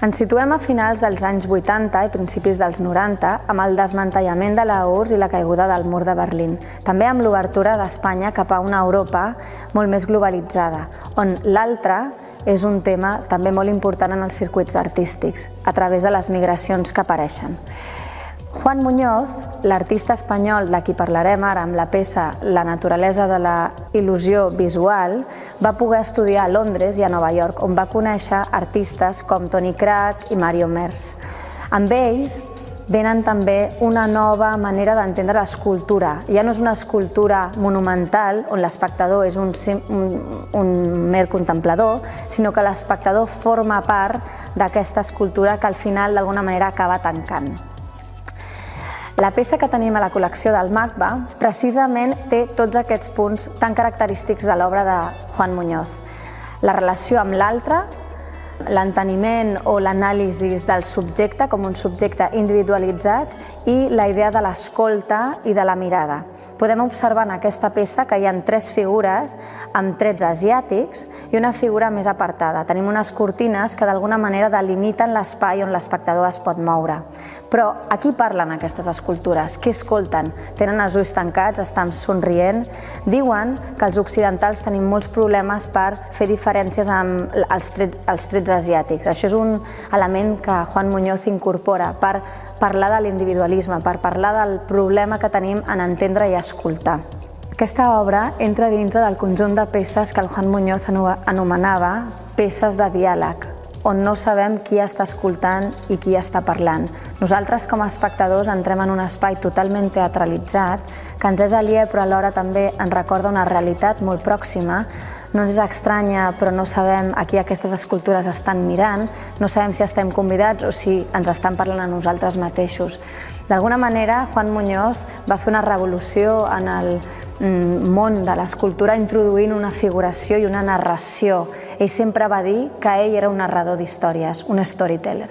Ens situem a finals dels anys 80 i principis dels 90 amb el desmantellament de la URSS i la caiguda del mur de Berlín, també amb l'obertura d'Espanya cap a una Europa molt més globalitzada, on l'altre és un tema també molt important en els circuits artístics, a través de les migracions que apareixen. Juan Muñoz, l'artista espanyol de qui parlarem ara amb la peça La naturalesa de la il·lusió visual, va poder estudiar a Londres i a Nova York, on va conèixer artistes com Tony Crack i Mario Mers. Amb ells venen també una nova manera d'entendre l'escultura. Ja no és una escultura monumental on l'espectador és un, un, un mer contemplador, sinó que l'espectador forma part d'aquesta escultura que al final d'alguna manera acaba tancant. La peça que tenim a la col·lecció del MACBA precisament té tots aquests punts tan característics de l'obra de Juan Muñoz. La relació amb l'altre, l'enteniment o l'anàlisi del subjecte com un subjecte individualitzat i la idea de l'escolta i de la mirada. Podem observar en aquesta peça que hi ha tres figures amb trets asiàtics i una figura més apartada. Tenim unes cortines que d'alguna manera delimiten l'espai on l'espectador es pot moure. Però a qui parlen aquestes escultures? Què escolten? Tenen els ulls tancats, estan somrient? Diuen que els occidentals tenim molts problemes per fer diferències amb els trets, els trets asiàtics. Això és un element que Juan Muñoz incorpora per parlar de l'individualisme, per parlar del problema que tenim en entendre i escoltar. Aquesta obra entra dintre del conjunt de peces que el Juan Muñoz anomenava peces de diàleg, on no sabem qui està escoltant i qui està parlant. Nosaltres, com a espectadors, entrem en un espai totalment teatralitzat, que ens és aliè, però alhora també ens recorda una realitat molt pròxima, no ens estranya, però no sabem a qui aquestes escultures estan mirant, no sabem si estem convidats o si ens estan parlant a nosaltres mateixos. D'alguna manera, Juan Muñoz va fer una revolució en el Mm, món de l'escultura introduint una figuració i una narració. Ell sempre va dir que ell era un narrador d'històries, un storyteller.